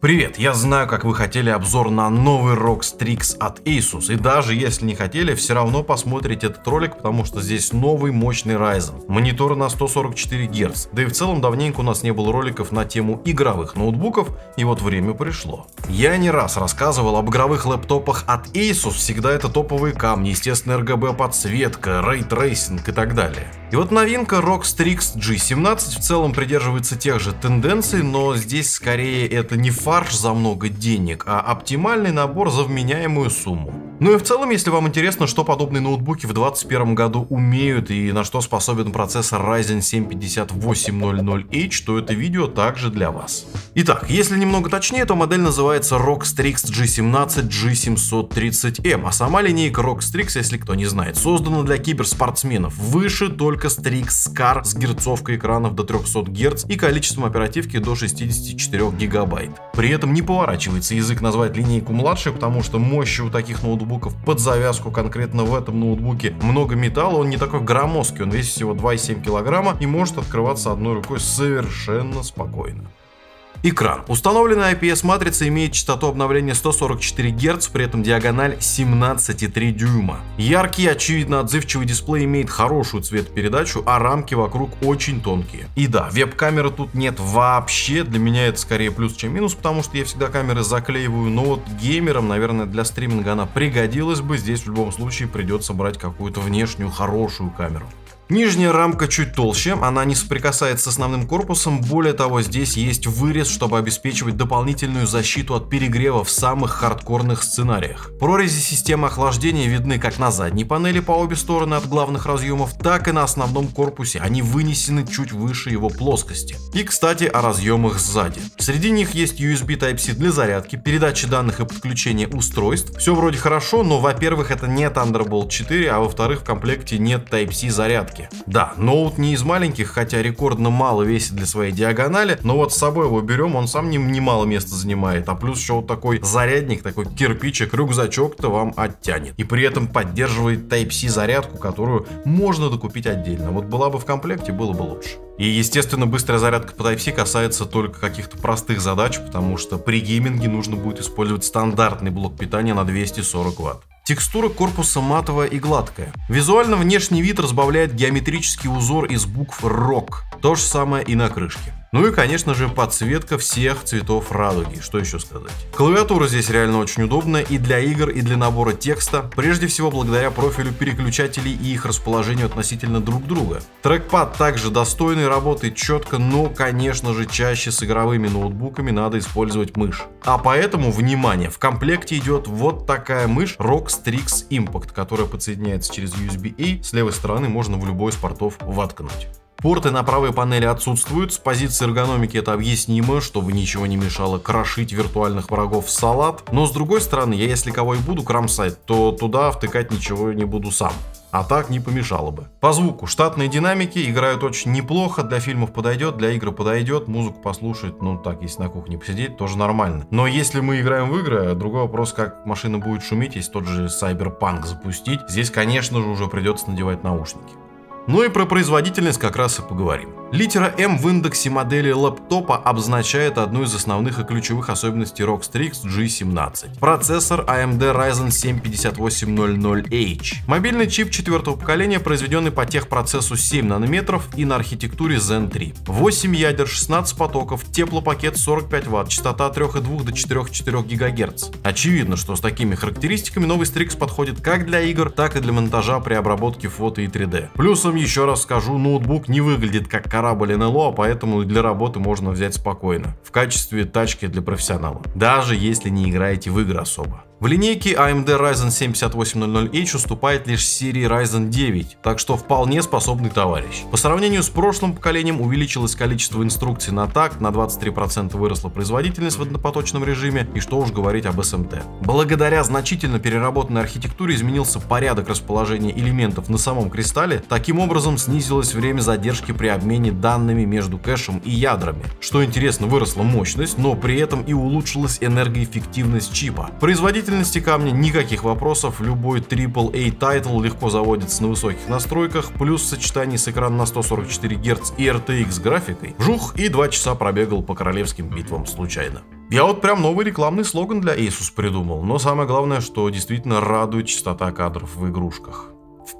Привет, я знаю, как вы хотели обзор на новый ROG Strix от Asus, и даже если не хотели, все равно посмотрите этот ролик, потому что здесь новый мощный Ryzen, монитор на 144 Гц, да и в целом давненько у нас не было роликов на тему игровых ноутбуков, и вот время пришло. Я не раз рассказывал об игровых лэптопах от Asus, всегда это топовые камни, естественно RGB подсветка, ray tracing и так далее. И вот новинка ROG Strix G17 в целом придерживается тех же тенденций, но здесь скорее это не фарш за много денег, а оптимальный набор за вменяемую сумму. Ну и в целом, если вам интересно, что подобные ноутбуки в 2021 году умеют и на что способен процессор Ryzen 7 5800H, то это видео также для вас. Итак, если немного точнее, то модель называется ROG Strix G17 G730M, а сама линейка ROG Strix, если кто не знает, создана для киберспортсменов. Выше только Strix Scar с герцовкой экранов до 300 Гц и количеством оперативки до 64 гигабайт. При этом не поворачивается язык назвать линейку младшей, потому что мощи у таких ноутбуков ноутбуков под завязку конкретно в этом ноутбуке много металла, он не такой громоздкий, он весит всего 2,7 килограмма и может открываться одной рукой совершенно спокойно. Экран. Установленная IPS-матрица имеет частоту обновления 144 Гц, при этом диагональ 17,3 дюйма. Яркий, очевидно отзывчивый дисплей имеет хорошую цветопередачу, а рамки вокруг очень тонкие. И да, веб-камеры тут нет вообще, для меня это скорее плюс, чем минус, потому что я всегда камеры заклеиваю, но вот геймерам, наверное, для стриминга она пригодилась бы, здесь в любом случае придется брать какую-то внешнюю хорошую камеру. Нижняя рамка чуть толще, она не соприкасается с основным корпусом, более того, здесь есть вырез, чтобы обеспечивать дополнительную защиту от перегрева в самых хардкорных сценариях. Прорези системы охлаждения видны как на задней панели по обе стороны от главных разъемов, так и на основном корпусе, они вынесены чуть выше его плоскости. И, кстати, о разъемах сзади. Среди них есть USB Type-C для зарядки, передачи данных и подключения устройств. Все вроде хорошо, но, во-первых, это не Thunderbolt 4, а во-вторых, в комплекте нет Type-C зарядки марки. Да, ноут не из маленьких, хотя рекордно мало весит для своей диагонали, но вот с собой его берем, он сам немало места занимает, а плюс еще вот такой зарядник, такой кирпичик, рюкзачок-то вам оттянет. И при этом поддерживает Type-C зарядку, которую можно докупить отдельно. Вот была бы в комплекте, было бы лучше. И, естественно, быстрая зарядка по Type-C касается только каких-то простых задач, потому что при гейминге нужно будет использовать стандартный блок питания на 240 Вт. Текстура корпуса матовая и гладкая. Визуально внешний вид разбавляет геометрический узор из букв ROG. То же самое и на крышке. Ну и, конечно же, подсветка всех цветов радуги, что еще сказать. Клавиатура здесь реально очень удобная и для игр, и для набора текста, прежде всего благодаря профилю переключателей и их расположению относительно друг друга. Трекпад также достойный, работает четко, но, конечно же, чаще с игровыми ноутбуками надо использовать мышь. А поэтому, внимание, в комплекте идет вот такая мышь ROG Strix Impact, которая подсоединяется через USB-A, с левой стороны можно в любой из портов воткнуть. Порты на правой панели отсутствуют, с позиции эргономики это объяснимо, чтобы ничего не мешало крошить виртуальных врагов в салат, но с другой стороны, я если кого и буду кромсать, то туда втыкать ничего не буду сам. А так не помешало бы. По звуку. Штатные динамики играют очень неплохо. Для фильмов подойдет, для игр подойдет. Музыку послушать, ну так, если на кухне посидеть, тоже нормально. Но если мы играем в игры, другой вопрос, как машина будет шуметь, если тот же Cyberpunk запустить. Здесь, конечно же, уже придется надевать наушники. Ну и про производительность как раз и поговорим. Литера М в индексе модели лэптопа обозначает одну из основных и ключевых особенностей ROG Strix G17. Процессор AMD Ryzen 7 5800H. Мобильный чип четвертого поколения, произведенный по техпроцессу 7 нанометров и на архитектуре Zen 3. 8 ядер, 16 потоков, теплопакет 45 Вт, частота от 3,2 до 4,4 ГГц. Очевидно, что с такими характеристиками новый Strix подходит как для игр, так и для монтажа при обработке фото и 3D. Плюсом, еще раз скажу, ноутбук не выглядит как корабль НЛО, поэтому для работы можно взять спокойно. В качестве тачки для профессионала. Даже если не играете в игры особо. В линейке AMD Ryzen 7 5800H уступает лишь серии Ryzen 9, так что вполне способный товарищ. По сравнению с прошлым поколением увеличилось количество инструкций на такт, на 23% выросла производительность в однопоточном режиме, и что уж говорить об SMT. Благодаря значительно переработанной архитектуре изменился порядок расположения элементов на самом кристалле, таким образом снизилось время задержки при обмене данными между кэшем и ядрами. Что интересно, выросла мощность, но при этом и улучшилась энергоэффективность чипа. Производитель производительности камня никаких вопросов, любой AAA title легко заводится на высоких настройках, плюс в сочетании с экраном на 144 Гц и RTX графикой, жух и 2 часа пробегал по королевским битвам случайно. Я вот прям новый рекламный слоган для Asus придумал, но самое главное, что действительно радует частота кадров в игрушках.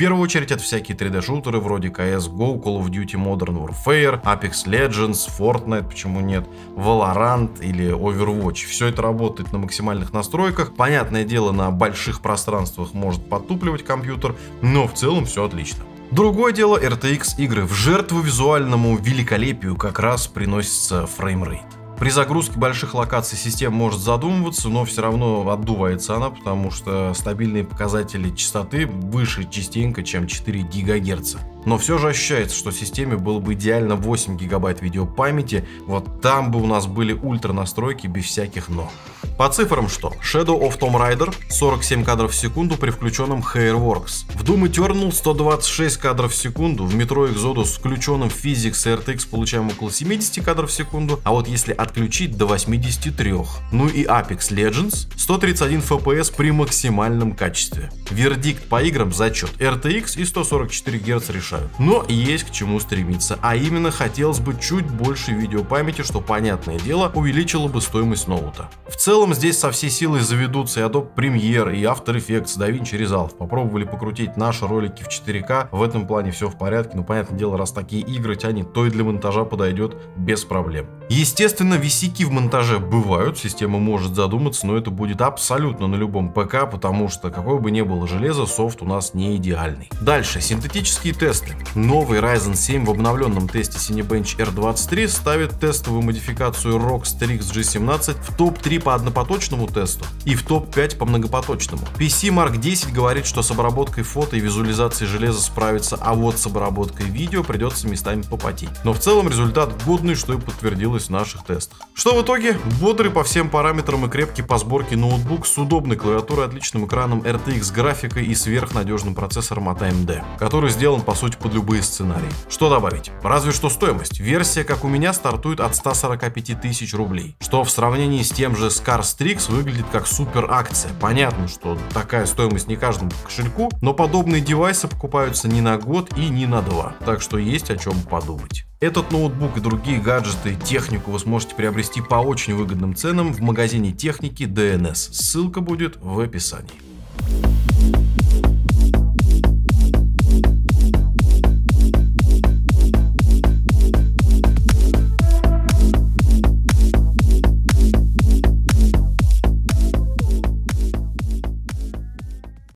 Первую очередь это всякие 3D-шутеры вроде CSGO, Call of Duty Modern Warfare, Apex Legends, Fortnite, почему нет, Valorant или Overwatch. Все это работает на максимальных настройках. Понятное дело, на больших пространствах может потупливать компьютер, но в целом все отлично. Другое дело, RTX игры в жертву визуальному великолепию как раз приносится frame rate. При загрузке больших локаций система может задумываться, но все равно отдувается она, потому что стабильные показатели частоты выше частенько, чем 4 ГГц. Но все же ощущается, что системе было бы идеально 8 гигабайт видеопамяти, вот там бы у нас были ультра настройки без всяких «но». По цифрам что? Shadow of Tomb Raider 47 кадров в секунду при включенном Hairworks. В Doom Eternal 126 кадров в секунду, в Metro Exodus с включенным Physics и RTX получаем около 70 кадров в секунду, а вот если отключить до 83. Ну и Apex Legends 131 FPS при максимальном качестве. Вердикт по играм зачет. RTX и 144 Гц решают решают. Но есть к чему стремиться, а именно хотелось бы чуть больше видеопамяти, что, понятное дело, увеличило бы стоимость ноута. В целом здесь со всей силой заведутся и Adobe Premiere, и After Effects, DaVinci Resolve. Попробовали покрутить наши ролики в 4К, в этом плане все в порядке, но, понятное дело, раз такие игры тянет, то и для монтажа подойдет без проблем. Естественно, висяки в монтаже бывают, система может задуматься, но это будет абсолютно на любом ПК, потому что какое бы ни было железо, софт у нас не идеальный. Дальше, синтетические тесты тесты. Новый Ryzen 7 в обновленном тесте Cinebench R23 ставит тестовую модификацию ROG Strix G17 в топ-3 по однопоточному тесту и в топ-5 по многопоточному. PC Mark 10 говорит, что с обработкой фото и визуализацией железа справится, а вот с обработкой видео придется местами попотеть. Но в целом результат годный, что и подтвердилось в наших тестах. Что в итоге? Бодрый по всем параметрам и крепкий по сборке ноутбук с удобной клавиатурой, отличным экраном RTX графикой и сверхнадежным процессором от AMD, который сделан по сути под любые сценарии. Что добавить? Разве что стоимость. Версия, как у меня, стартует от 145 тысяч рублей, что в сравнении с тем же Scar Strix выглядит как супер акция. Понятно, что такая стоимость не каждому кошельку, но подобные девайсы покупаются не на год и не на два, так что есть о чем подумать. Этот ноутбук и другие гаджеты, технику вы сможете приобрести по очень выгодным ценам в магазине техники DNS. Ссылка будет в описании.